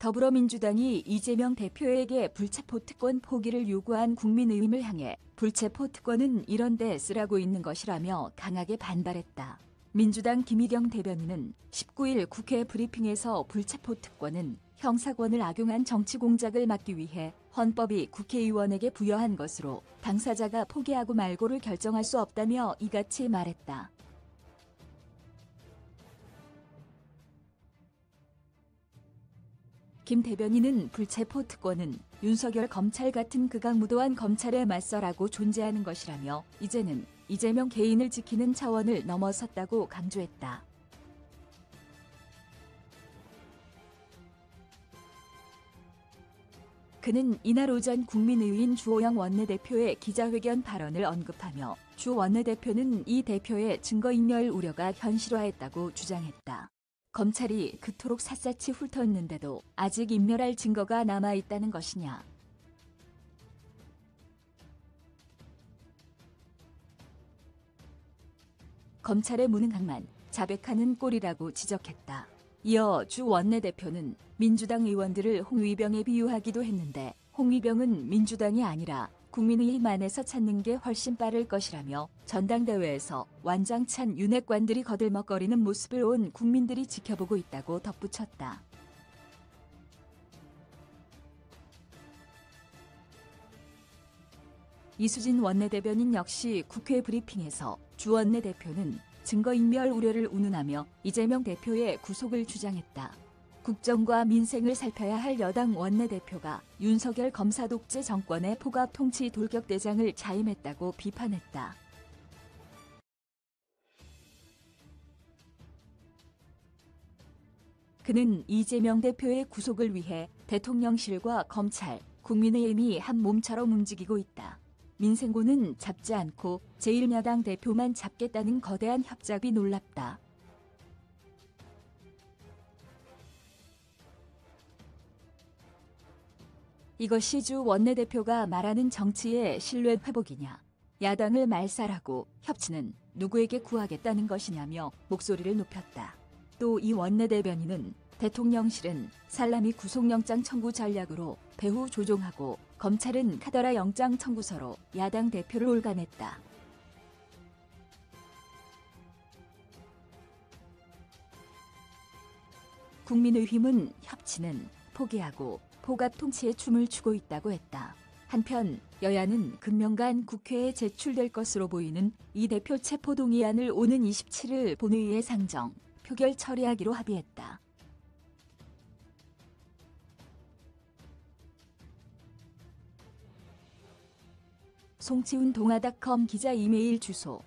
더불어민주당이 이재명 대표에게 불체포 특권 포기를 요구한 국민의힘을 향해 불체포 특권은 이런 데 쓰라고 있는 것이라며 강하게 반발했다. 민주당 김희경 대변인은 19일 국회 브리핑에서 불체포 특권은 형사권을 악용한 정치 공작을 막기 위해 헌법이 국회의원에게 부여한 것으로 당사자가 포기하고 말고를 결정할 수 없다며 이같이 말했다. 김 대변인은 불체포 특권은 윤석열 검찰 같은 극악무도한 검찰에 맞서라고 존재하는 것이라며 이제는 이재명 개인을 지키는 차원을 넘어섰다고 강조했다. 그는 이날 오전 국민의힘 주호영 원내대표의 기자회견 발언을 언급하며 주 원내대표는 이 대표의 증거인멸 우려가 현실화했다고 주장했다. 검찰이 그토록 샅샅이 훑었는데도 아직 인멸할 증거가 남아있다는 것이냐. 검찰의 무능함만 자백하는 꼴이라고 지적했다. 이어 주 원내대표는 민주당 의원들을 홍위병에 비유하기도 했는데 홍위병은 민주당이 아니라 국민의 힘 안에서 찾는 게 훨씬 빠를 것이라며 전당대회에서 완장찬 윤핵관들이 거들먹거리는 모습을 온 국민들이 지켜보고 있다고 덧붙였다. 이수진 원내대변인 역시 국회 브리핑에서 주 원내대표는 증거인멸 우려를 운운하며 이재명 대표의 구속을 주장했다. 국정과 민생을 살펴야 할 여당 원내대표가 윤석열 검사 독재 정권의 포갑 통치 돌격대장을 자임했다고 비판했다. 그는 이재명 대표의 구속을 위해 대통령실과 검찰, 국민의힘이 한 몸처럼 움직이고 있다. 민생고는 잡지 않고 제1야당 대표만 잡겠다는 거대한 협작이 놀랍다. 이것이 주 원내대표가 말하는 정치의 신뢰 회복이냐. 야당을 말살하고 협치는 누구에게 구하겠다는 것이냐며 목소리를 높였다. 또 이 원내대변인은 대통령실은 살라미 구속영장 청구 전략으로 배후 조종하고 검찰은 카더라 영장 청구서로 야당 대표를 올감했다. 국민의힘은 협치는 포기하고 포갑 통치에 춤을 추고 있다고 했다. 한편 여야는 금명간 국회에 제출될 것으로 보이는 이 대표 체포 동의안을 오는 27일 본회의에 상정, 표결 처리하기로 합의했다. 송치훈 동아닷컴 기자 이메일 주소